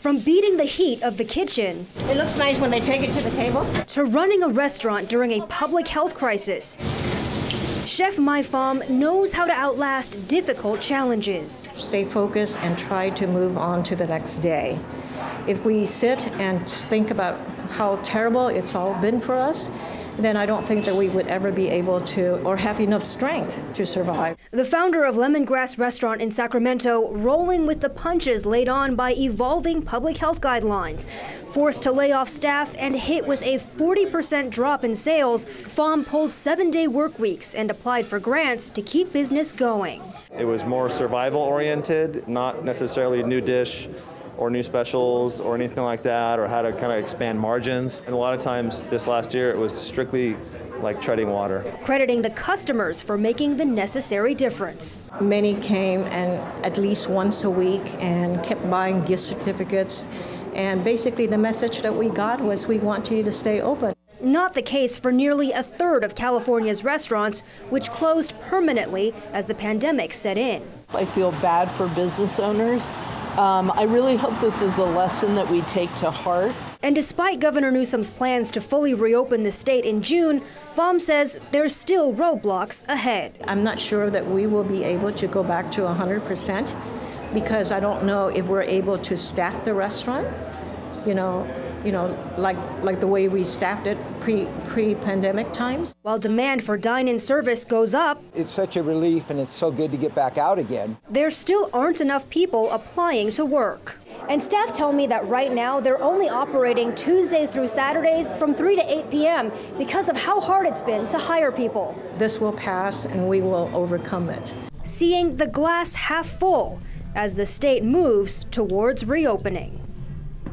From beating the heat of the kitchen It looks nice when they take it to the table. to running a restaurant during a public health crisis, Chef Mai Pham knows how to outlast difficult challenges. Stay focused and try to move on to the next day. If we sit and think about how terrible it's all been for us, then I don't think that we would ever be able to or have enough strength to survive. The founder of Lemon Grass Restaurant in Sacramento rolling with the punches laid on by evolving public health guidelines. Forced to lay off staff and hit with a 40% drop in sales, Pham pulled seven day work weeks and applied for grants to keep business going. It was more survival oriented, not necessarily a new dish or new specials or anything like that, or how to kind of expand margins. And a lot of times this last year, it was strictly like treading water. crediting the customers for making the necessary difference. Many came and at least once a week and kept buying gift certificates. And basically, the message that we got was we want you to stay open. Not the case for nearly a third of California's restaurants, which closed permanently as the pandemic set in. I feel bad for business owners. Um, I really hope this is a lesson that we take to heart. And despite Governor Newsom's plans to fully reopen the state in June, Pham says there's still roadblocks ahead. I'm not sure that we will be able to go back to 100% because I don't know if we're able to staff the restaurant, you know, you know, like like the way we staffed it pre pre-pandemic times. While demand for dine-in service goes up, It's such a relief and it's so good to get back out again. there still aren't enough people applying to work. And staff tell me that right now they're only operating Tuesdays through Saturdays from 3 to 8 p.m. because of how hard it's been to hire people. This will pass and we will overcome it. Seeing the glass half full as the state moves towards reopening.